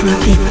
Afrobeat